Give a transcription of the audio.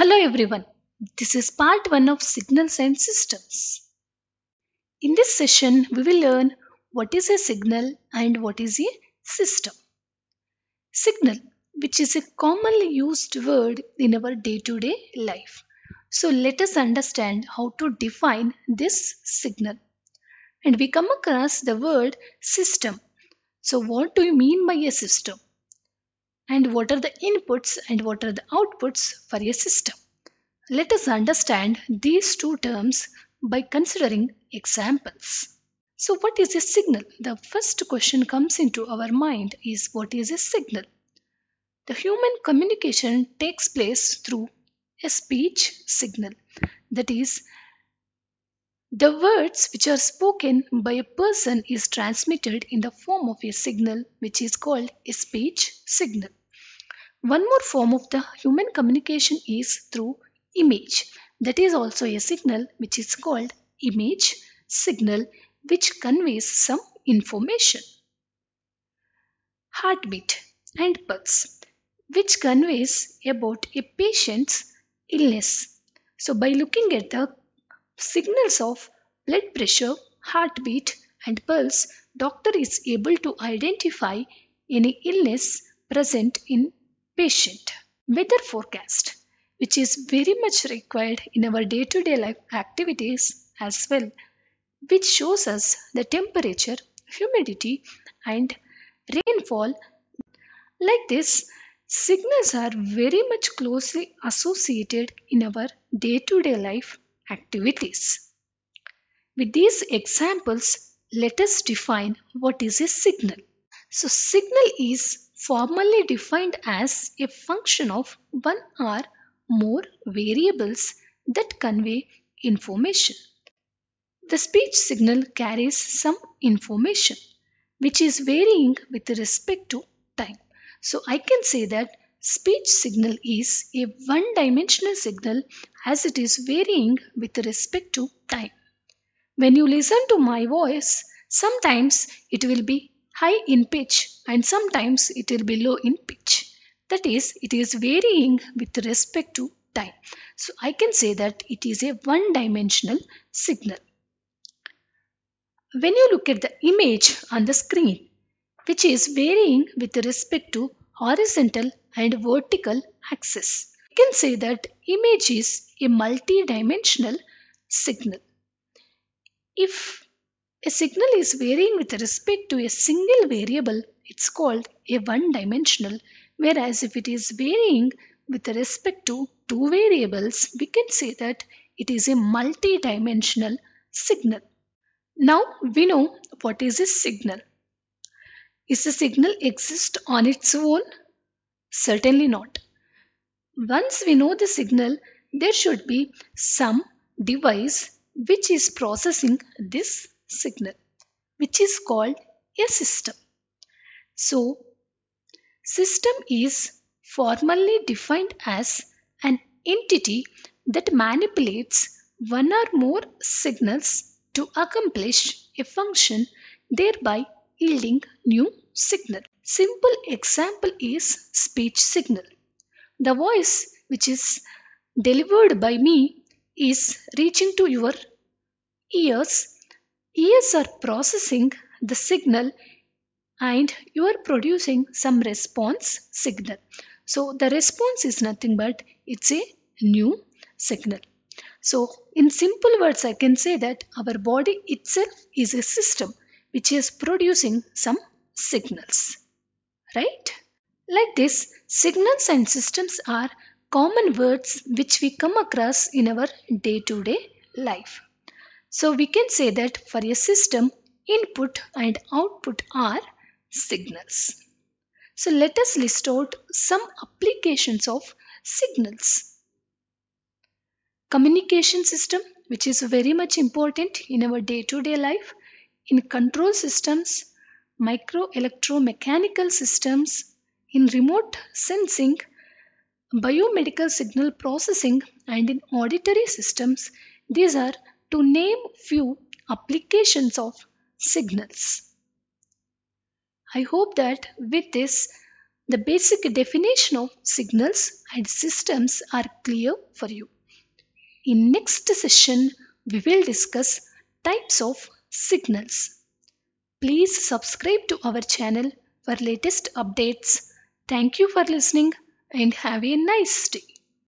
Hello everyone. This is part 1 of signals and systems. In this session, we will learn what is a signal and what is a system. Signal, which is a commonly used word in our day to day life. So, let us understand how to define this signal. And we come across the word system. So, what do you mean by a system? And what are the inputs and what are the outputs for a system? Let us understand these two terms by considering examples. So, what is a signal? The first question comes into our mind is what is a signal? The human communication takes place through a speech signal. That is, the words which are spoken by a person is transmitted in the form of a signal which is called a speech signal. One more form of the human communication is through image. That is also a signal which is called image signal which conveys some information. Heartbeat and pulse which conveys about a patient's illness. So by looking at the signals of blood pressure, heartbeat and pulse, doctor is able to identify any illness present in patient. Weather forecast which is very much required in our day-to-day life activities as well which shows us the temperature, humidity and rainfall. Like this, signals are very much closely associated in our day-to-day life activities. With these examples, let us define what is a signal. So, signal is formally defined as a function of one or more variables that convey information. The speech signal carries some information which is varying with respect to time. So I can say that speech signal is a one dimensional signal as it is varying with respect to time. When you listen to my voice, sometimes it will be high in pitch and sometimes it will be low in pitch. That is, it is varying with respect to time. So I can say that it is a one dimensional signal. When you look at the image on the screen, which is varying with respect to horizontal and vertical axis, you can say that image is a multi-dimensional signal. If a signal is varying with respect to a single variable, it's called a one-dimensional whereas if it is varying with respect to two variables, we can say that it is a multi-dimensional signal. Now we know what is a signal. Is a signal exist on its own? Certainly not. Once we know the signal, there should be some device which is processing this signal, which is called a system. So, System is formally defined as an entity that manipulates one or more signals to accomplish a function, thereby yielding new signal. Simple example is speech signal. The voice which is delivered by me is reaching to your ears. Ears are processing the signal and you are producing some response signal. So the response is nothing but it's a new signal. So in simple words I can say that our body itself is a system which is producing some signals. Right? Like this signals and systems are common words which we come across in our day-to-day -day life. So we can say that for a system input and output are signals. So let us list out some applications of signals. Communication system which is very much important in our day-to-day -day life. In control systems, micro electromechanical systems, in remote sensing, biomedical signal processing and in auditory systems. These are to name few applications of signals. I hope that with this the basic definition of signals and systems are clear for you. In next session, we will discuss types of signals. Please subscribe to our channel for latest updates. Thank you for listening and have a nice day.